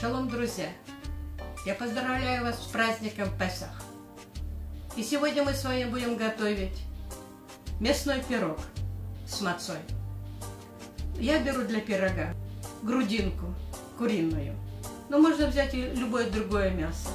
Шалом, друзья! Я поздравляю вас с праздником Песах! И сегодня мы с вами будем готовить мясной пирог с мацой. Я беру для пирога грудинку куриную, но можно взять и любое другое мясо.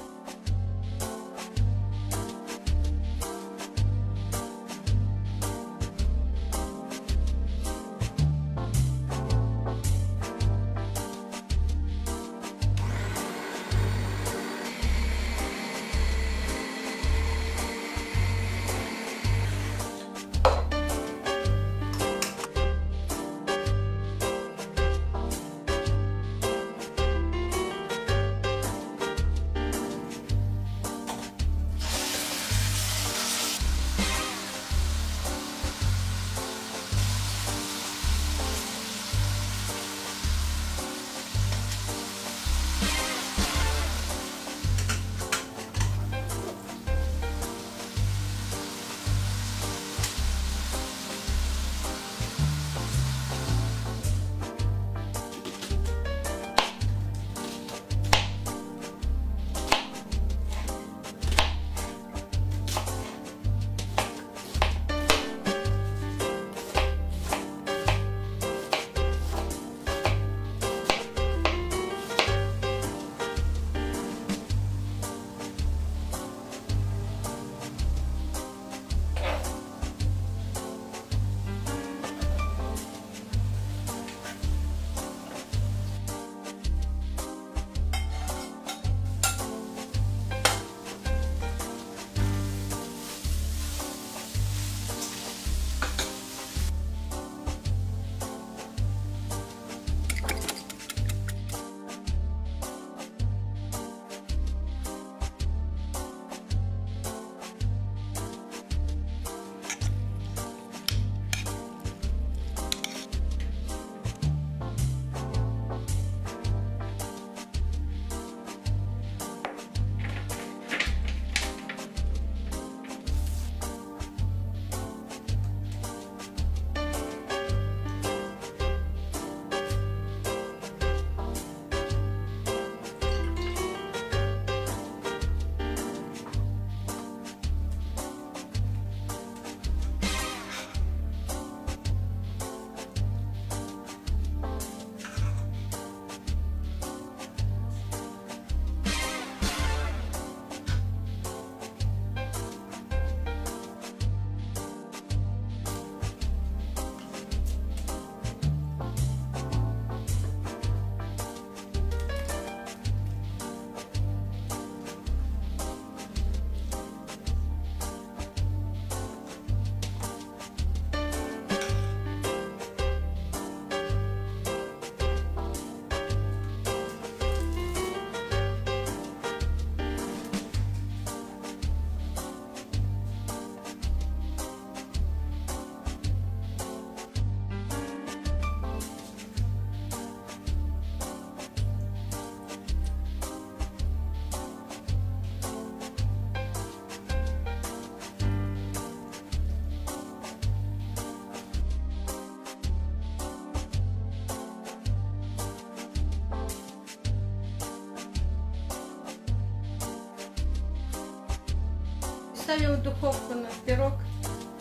Ставим в духовку на пирог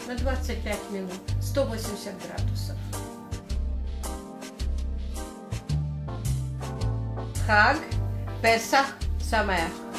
на 25 минут, 180 градусов. Хаг, Песах, Самех.